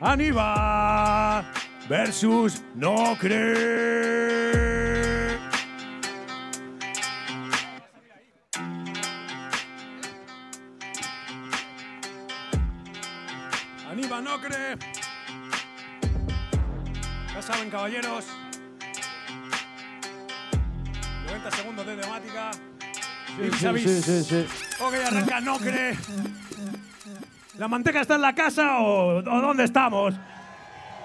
Aníbal versus No Cree. Aníbal No Cree. Ya saben, caballeros. 90 segundos de temática. A vis. Sí, sí, sí. Ok, arranca, no cree. ¿La manteca está en la casa o, dónde estamos?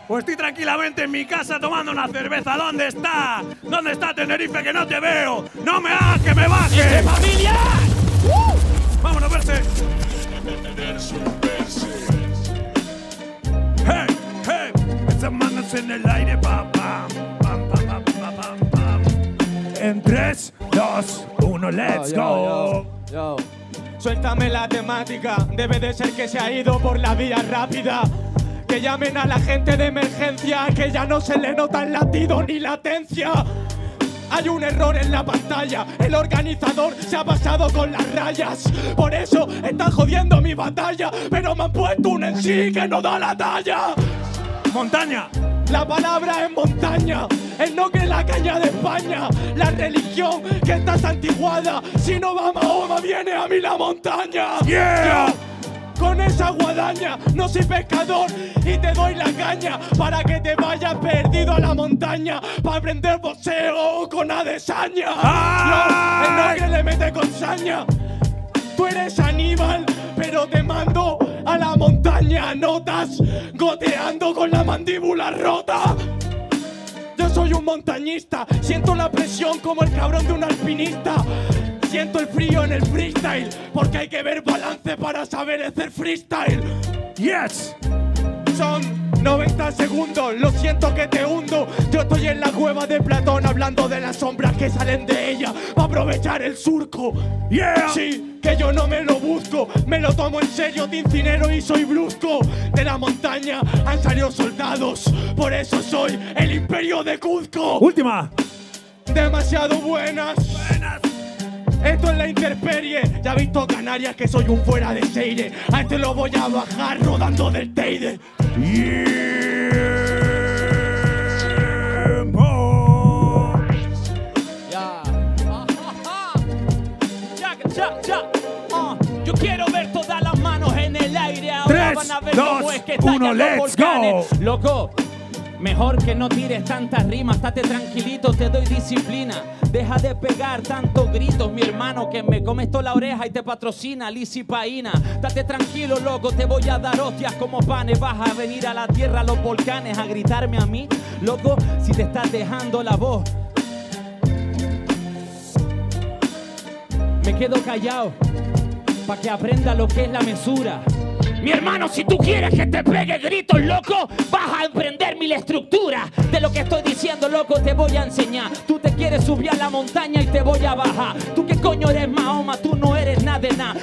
¿O estoy tranquilamente en mi casa tomando una cerveza? ¿Dónde está? ¿Dónde está Tenerife que no te veo? ¡No me hagas que me bajes! ¡Es de familia! ¡Uh! ¡Vámonos, verse! ¡Hey! ¡Hey! Esas manos en el aire, pam, pam, pam, pam, pam, pam, pam. En 3, 2, 1, let's ah, go. Yo. Suéltame la temática, debe de ser que se ha ido por la vía rápida. Que llamen a la gente de emergencia, que ya no se le nota el latido ni latencia. Hay un error en la pantalla, el organizador se ha pasado con las rayas. Por eso están jodiendo mi batalla, pero me han puesto un en sí que no da la talla. Montaña. La palabra es montaña, el no que es la caña de España, la religión que está santiguada. Si no va a Mahoma, viene a mí la montaña. Yeah. Yo, con esa guadaña, no soy pescador y te doy la caña para que te vayas perdido a la montaña para aprender boxeo con adesaña. Yo, el no que le mete con saña. Tú eres Aníbal, pero te mando la montaña. Notas goteando con la mandíbula rota. Yo soy un montañista, siento la presión como el cabrón de un alpinista. Siento el frío en el freestyle, porque hay que ver balance para saber hacer freestyle. Yes. Son 90 segundos, lo siento que te hundo. Yo estoy en la cueva de Platón hablando de las sombras que salen de ella para aprovechar el surco. Yeah. Sí, que yo no me lo busco, me lo tomo en serio, te incinero y soy brusco. De la montaña han salido soldados, por eso soy el imperio de Cuzco. Última. Demasiado buenas. Esto es la intemperie. Ya he visto Canarias que soy un fuera de seire. A este lo voy a bajar rodando del Teide. Tiempo. Ya. Ya, ya, ya. Ah, yo quiero ver todas las manos en el aire. Ahora Tres, van a ver dos, cómo es que uno, let's volcanes. go. Loco, mejor que no tires tantas rimas. Estate tranquilito, te doy disciplina. Deja de pegar tantos gritos, mi hermano, que me comes toda la oreja y te patrocina lisipaína. Estate tranquilo, loco, te voy a dar hostias como panes. Vas a venir a la tierra, a los volcanes, a gritarme a mí. Loco, si te estás dejando la voz. Me quedo callado para que aprenda lo que es la mesura. Mi hermano, si tú quieres que te pegue gritos, loco, vas a emprender mil estructuras. De lo que estoy diciendo, loco, te voy a enseñar. Tú te quieres subir a la montaña y te voy a bajar. Tú qué coño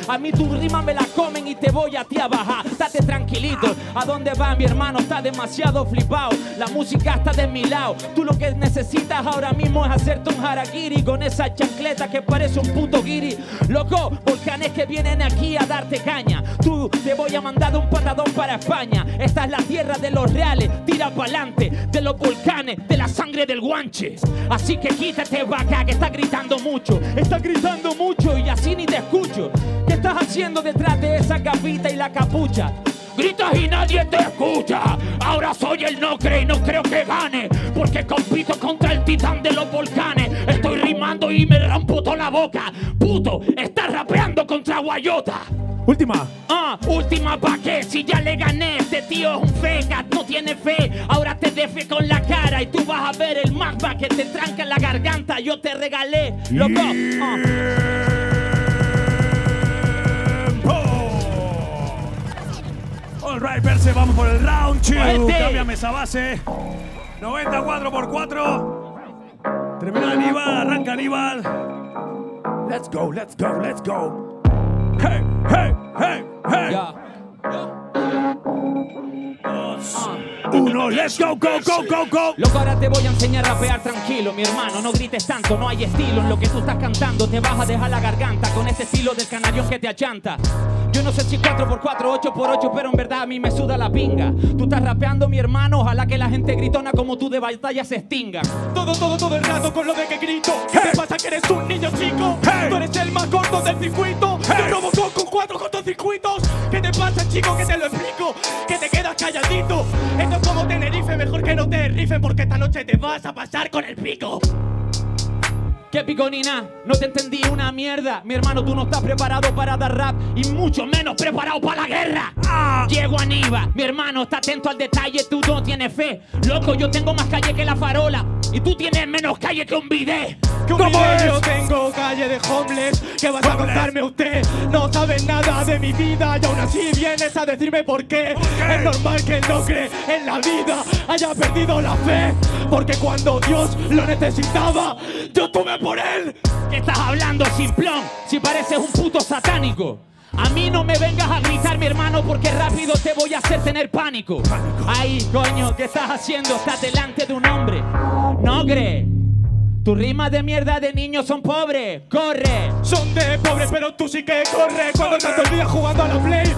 A mí tu rima me la comen y te voy a ti a bajar. Estate tranquilito. ¿A dónde va mi hermano? Está demasiado flipado. La música está de mi lado. Tú lo que necesitas ahora mismo es hacerte un harakiri con esa chancleta que parece un puto guiri. Loco, volcanes que vienen aquí a darte caña. Tú te voy a mandar un patadón para España. Esta es la tierra de los reales. Tira pa'lante de los volcanes, de la sangre del guanche. Así que quítate vaca que está gritando mucho. Está gritando mucho y así ni te escucho. ¿Qué estás haciendo detrás de esa gafita y la capucha? Gritas y nadie te escucha. Ahora soy el no cree y no creo que gane. Porque compito contra el titán de los volcanes. Estoy rimando y me rompo toda la boca. Puto, estás rapeando contra Guayota. Última. Ah, última pa' qué, si ya le gané, este tío es un feca, no tiene fe, ahora te defe con la cara y tú vas a ver el magma que te tranca en la garganta, yo te regalé, loco. ah. All right, Perse, vamos por el round 2. Fuerte. Cámbiame esa base. 94 por 4. Termina Aníbal, arranca Aníbal. Let's go, let's go, let's go. Hey, hey, hey, hey. Ya. Dos, uno, let's go, go, go, go, go. Loco, ahora te voy a enseñar a rapear tranquilo, mi hermano. No grites tanto, no hay estilo en lo que tú estás cantando. Te vas a dejar la garganta con este estilo del canallón que te achanta. Yo no sé si 4x4, 8x8, pero en verdad a mí me suda la pinga. Tú estás rapeando, mi hermano, ojalá que la gente gritona como tú de batalla se extinga. Todo, todo, todo el rato con lo de que grito. ¿Qué te pasa que eres un niño chico? Hey. Tú eres el más corto del circuito. Yo Robocop con cuatro cortocircuitos. ¿Qué te pasa, chico? Que te lo explico. Que te quedas calladito. Esto es como Tenerife, mejor que no te rifen porque esta noche te vas a pasar con el pico. ¿Qué pico ni nada? No te entendí una mierda. Mi hermano, tú no estás preparado para dar rap y mucho menos preparado para la guerra. Ah. Llego a Niva, mi hermano, está atento al detalle, tú no tienes fe. Loco, yo tengo más calle que la farola y tú tienes menos calle que un bidet. ¿Cómo es? yo tengo calle de homeless ¿Qué vas a contarme usted? No sabes nada de mi vida Y aún así vienes a decirme por qué? Es normal que no cree en la vida Haya perdido la fe Porque cuando Dios lo necesitaba Yo tuve por él ¿Qué estás hablando, simplón? Si pareces un puto satánico. A mí no me vengas a gritar, mi hermano, porque rápido te voy a hacer tener pánico. Ay, coño, ¿qué estás haciendo? Estás delante de un hombre. No crees. Tus rimas de mierda de niños son pobres. ¡Corre! Son de pobres pero tú sí que corres Cuando te olvidas jugando a la play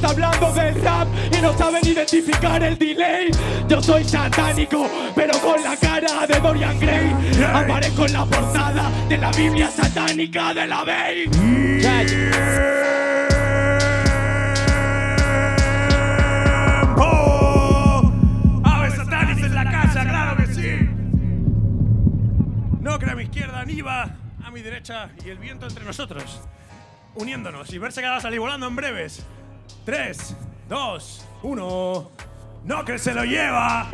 está hablando del rap y no saben identificar el delay. Yo soy satánico pero con la cara de Dorian Gray. Aparezco en la portada de la Biblia satánica de la Bay crea a mi izquierda, Niva a mi derecha y el viento entre nosotros. Uniéndonos. Y va a salir volando en breves. 3, 2, 1. ¡No que se lo lleva!